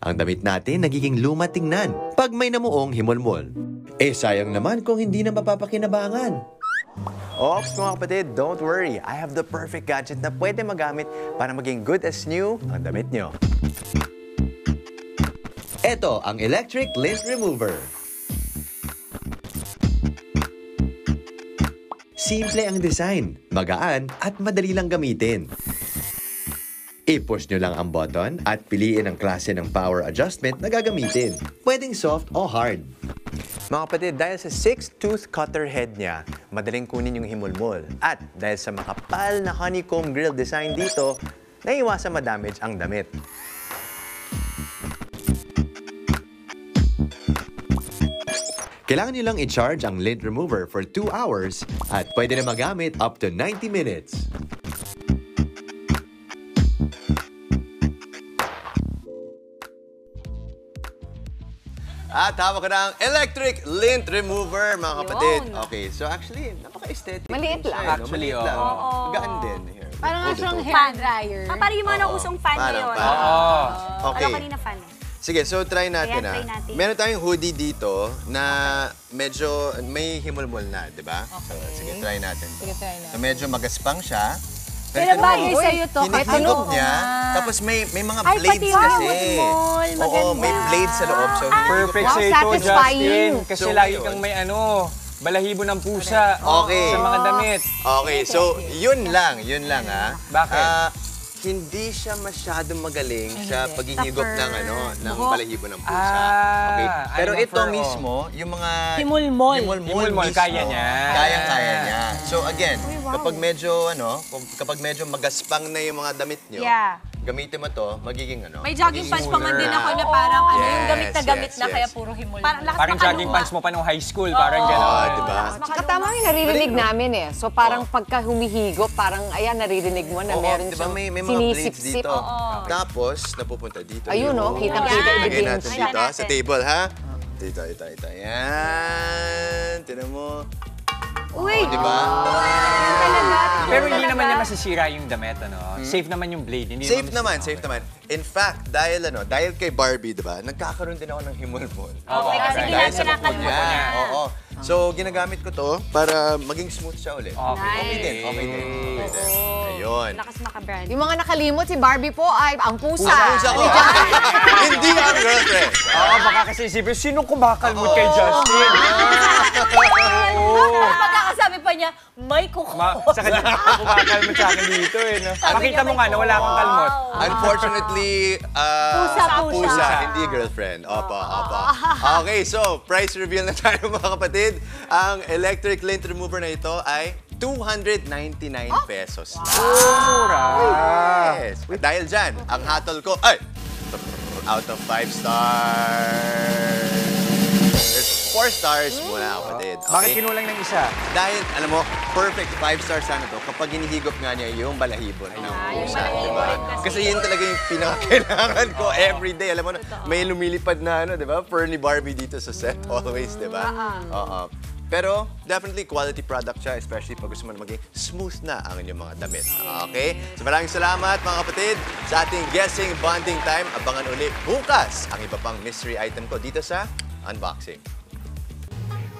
ang damit natin nagiging luma tingnan pag may namuong himolmol. Eh sayang naman kung hindi na mapapakinabangan. Ops, mga kapatid, don't worry. I have the perfect gadget na pwede magamit para maging good as new ang damit nyo. Ito ang Electric Lint Remover. Simple ang design, magaan at madali lang gamitin. I-push nyo lang ang button at piliin ang klase ng power adjustment na gagamitin. Pwedeng soft o hard. Mga kapatid, dahil sa 6-tooth cutter head niya, madaling kunin yung himulmol. At dahil sa makapal na honeycomb grill design dito, naiwasan madamage ang damit. Kailangan nyo lang i-charge ang lint remover for 2 hours at pwede na magamit up to 90 minutes. At hawak ko na ang electric lint remover, mga kapatid. Yun. Okay, so actually, napaka-aesthetic. Maliit din siya, lang. no? Actually, Maliit lang. oo. Gaan din. Here. Parang it, siyang hair dryer. Ah, parang yung mga nausong fan Parang, ngayon. parang. Oo. Okay. Wala kanina fan. Sige, so try natin Ayan, ah. try natin. Meron tayong hoodie dito na medyo may himulmol na, di ba? So, sige, try natin. to. Sige, try natin. So, medyo magaspang siya. Pero bagay naman, sa'yo to. Hinihigop niya, tapos may may mga Ay, blades pati kasi. himulmol, Oo, may blades sa loob. So, hinihigop Perfect Wow, sa ito, satisfying. Justin. Kasi So, lagi kang may ano, balahibo ng pusa Okay. sa mga damit. Okay, so yun lang, yun lang ha. Bakit? Ah, hindi siya masyadong magaling sa paghihigop ng ano, ng Buhok. balahibo ng pusa. Ah, okay. Pero ito fur, oh. mismo, yung mga Himulmol. himulmol, Himulmol, mismo, kaya niya. Kayang-kaya niya. So again, kapag medyo ano, kapag medyo magaspang na yung mga damit nyo, Yeah. Gamitin mo to, magiging ano. May jogging pants pa man din ako na. parang ano, yung Yes, gamit na gamit yes, na yes. kaya puro himul. Parang lakas Parang jogging pants mo pa nung high school, parang gano'n. Oo, di ba? Tsaka tama yung naririnig namin eh. So parang pagka humihigop, parang ayan, naririnig mo na Oo, meron di ba siyang may, may mga blades sinisip-sip. dito. Tapos, napupunta dito. Ayun, oh, kitang-kita, Lagay ebidensya. natin dito ha, sa table, ha? Dito, ito, ito. Yan. Tinan mo. Uy! Di ba? Pero hindi naman niya masisira yung damit, ano? Safe naman yung blade. Hindi Safe naman, safe naman. In fact, dahil ano, dahil kay Barbie, di ba, nagkakaroon din ako ng himulmol. Okay, kasi. Dahil sa kinakalma buko niya. Oo. So, ginagamit ko to para maging smooth siya ulit. Okay. Okay din, okay din. Okay din. Ayun. Lakas makabrand. Yung mga nakalimot, si Barbie po ay ang pusa. Pusa ko. Hindi ang girlfriend. Oo, baka kasi isipin, sinong kumakalmot kay Justin? Oo. Pagkakasabi pa niya, may kuko. Ma sa kanya kumakalmot sa akin dito eh. No? Makita mo nga na wala kang kalmot. Unfortunately, uh, Pusa, pusa. hindi girlfriend. Opo, opo. Okay, so, price reveal na tayo mga kapatid. Ang electric lint remover na ito ay 299 pesos. Mura. Yes. At dahil dyan, ang hatol ko, ay, out of 5 stars. 4 stars muna, kapatid. Bakit Okay? kinulang ng isa? Dahil, alam mo, perfect 5 stars sana to kapag hinihigop nga niya yung balahibo ng pusa, di ba? Kasi yun talaga yung pinakakailangan ko every day. Alam mo na, may lumilipad na ano, di ba? Fur ni Barbie dito sa set always, di ba? Oo. Pero definitely quality product siya, especially pag gusto mo na maging smooth na ang inyong mga damit. Okay? So maraming salamat mga kapatid sa ating guessing bonding time. Abangan uli bukas ang iba pang mystery item ko dito sa Unboxing.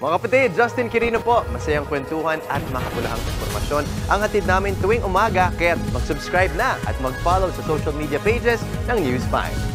Mga kapatid, Justin Quirino po. Masayang kwentuhan at makapulahang informasyon ang hatid namin tuwing umaga. Kaya mag-subscribe na at mag-follow sa social media pages ng News 5.